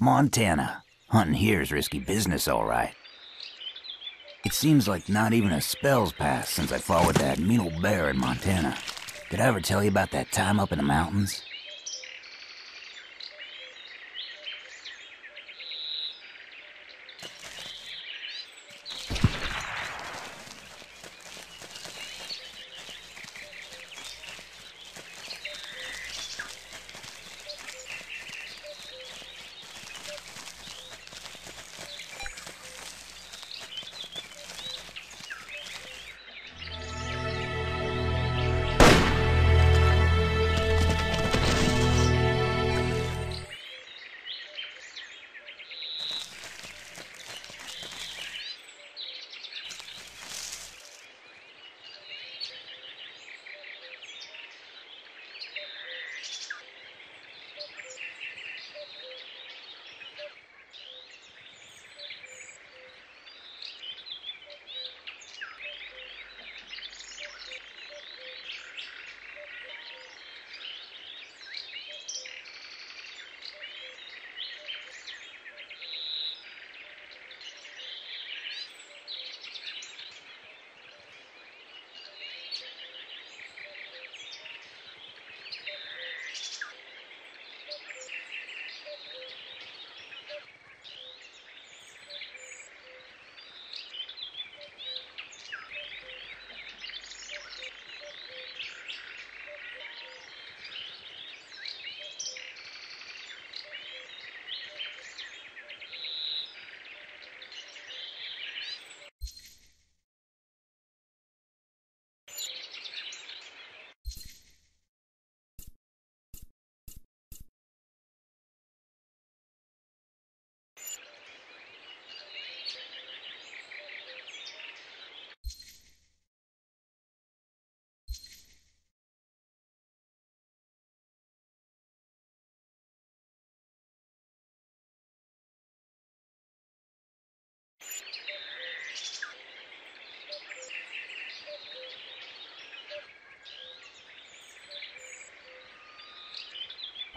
Montana. Hunting here is risky business, all right. It seems like not even a spell's passed since I fought with that mean old bear in Montana. Did I ever tell you about that time up in the mountains?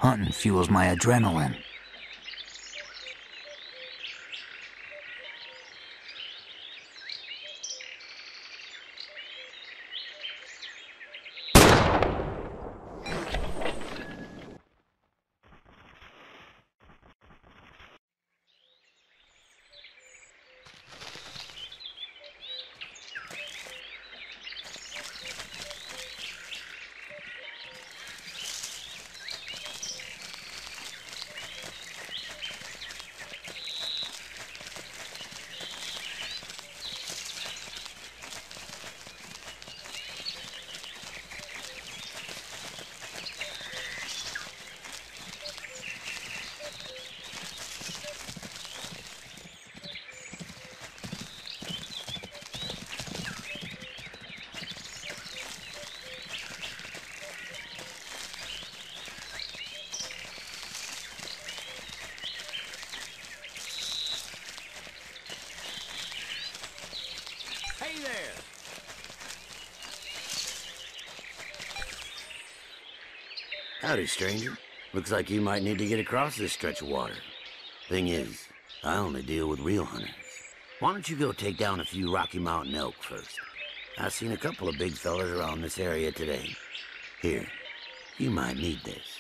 Hunting fuels my adrenaline. Howdy, stranger. Looks like you might need to get across this stretch of water. Thing is, I only deal with real hunters. Why don't you go take down a few Rocky Mountain elk first? I've seen a couple of big fellas around this area today. Here, you might need this.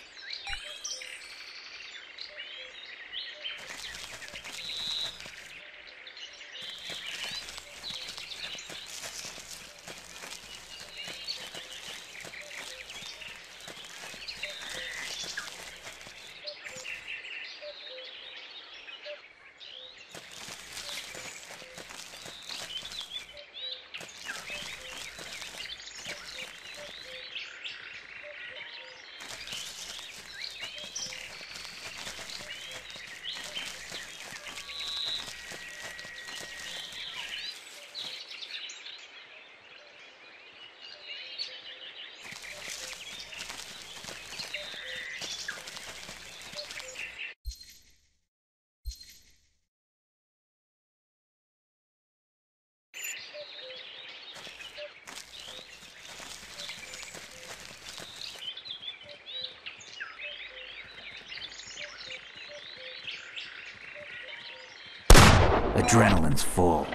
Adrenaline's full.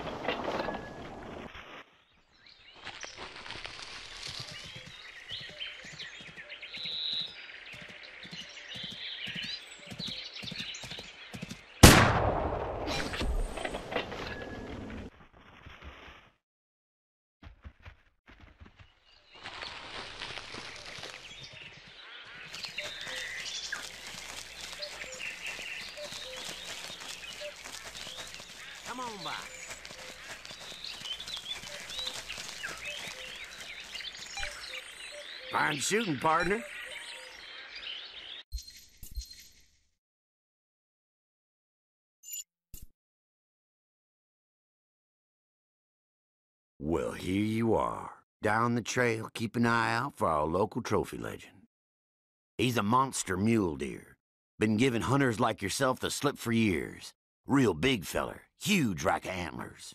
Come on. Fine shooting, partner. Well, here you are. Down the trail, keep an eye out for our local trophy legend. He's a monster mule deer. Been giving hunters like yourself the slip for years. Real big feller, huge rack of antlers.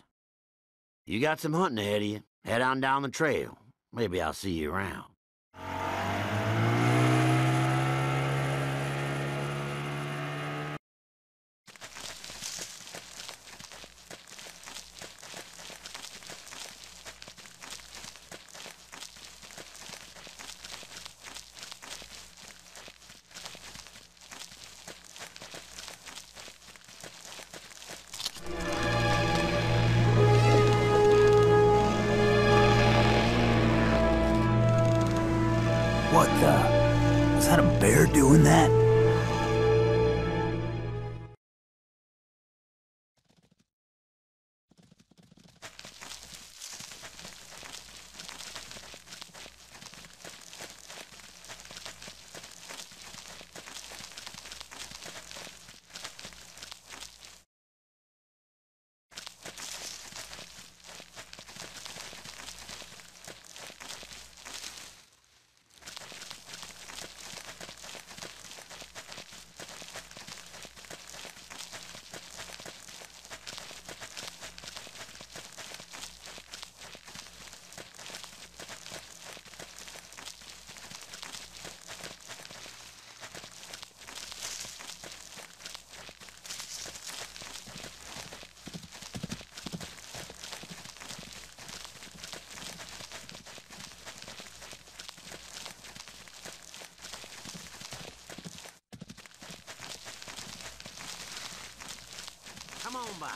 You got some hunting ahead of you. Head on down the trail. Maybe I'll see you around. Bear doing that? Come on.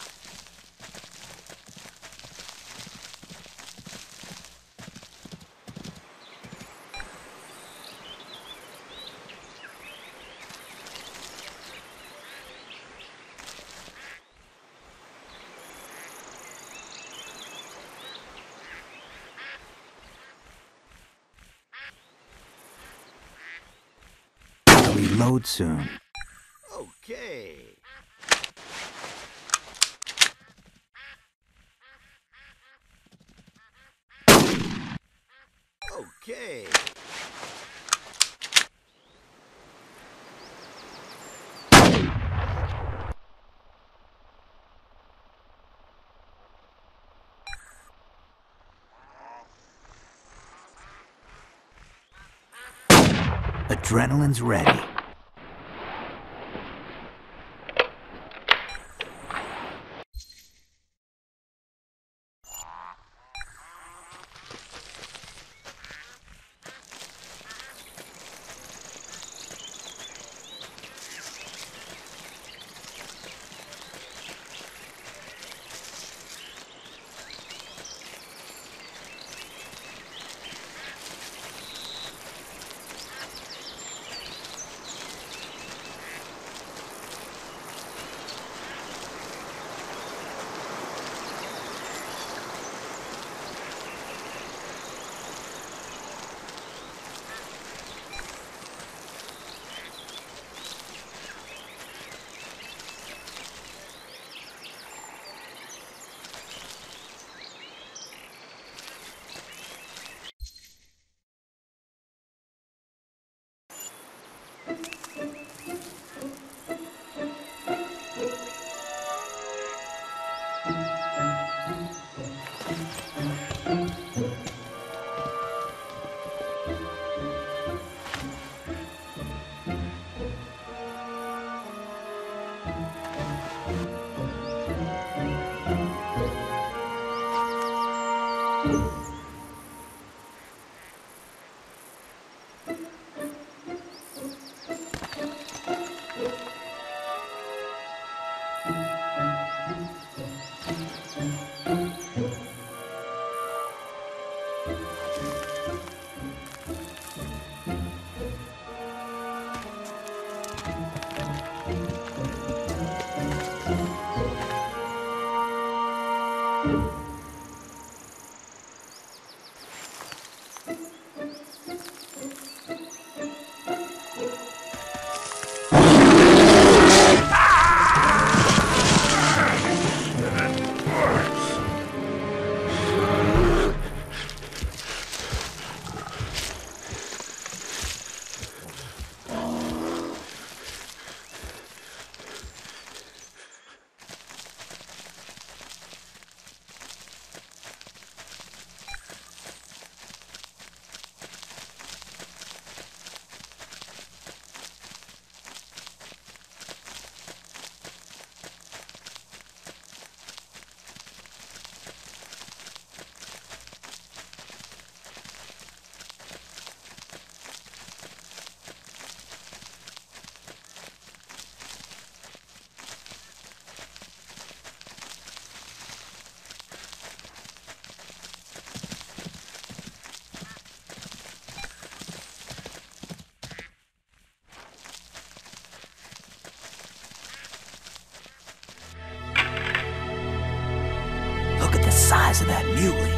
Reload soon. Okay. Okay. Adrenaline's ready. Size of that muley.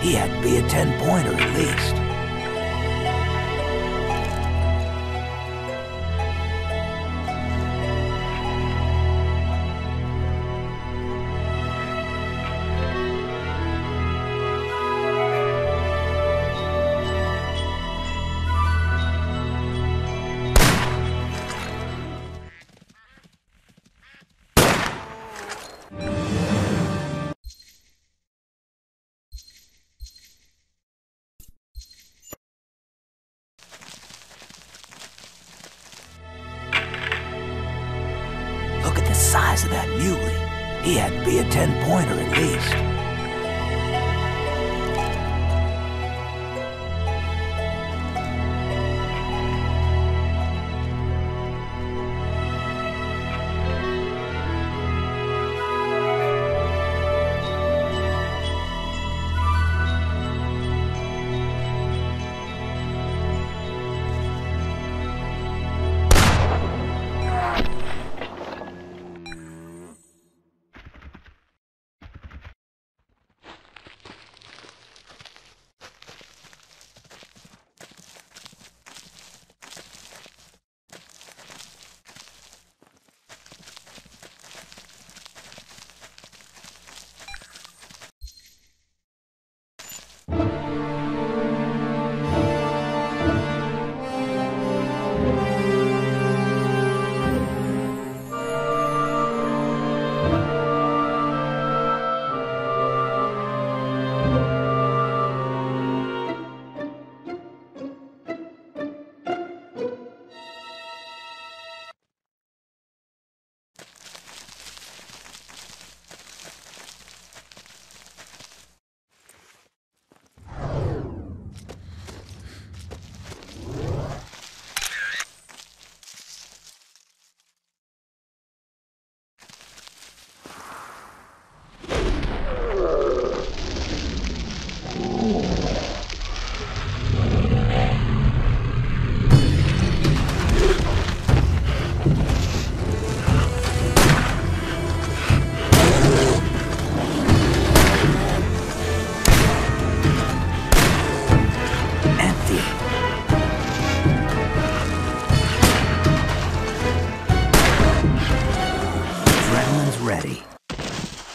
He had to be a 10-pointer at least. The size of that muley. He had to be a 10-pointer at least.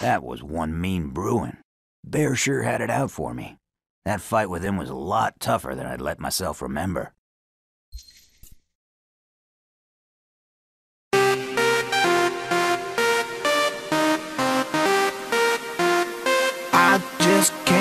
That was one mean Bruin. Bear sure had it out for me. That fight with him was a lot tougher than I'd let myself remember. I just can't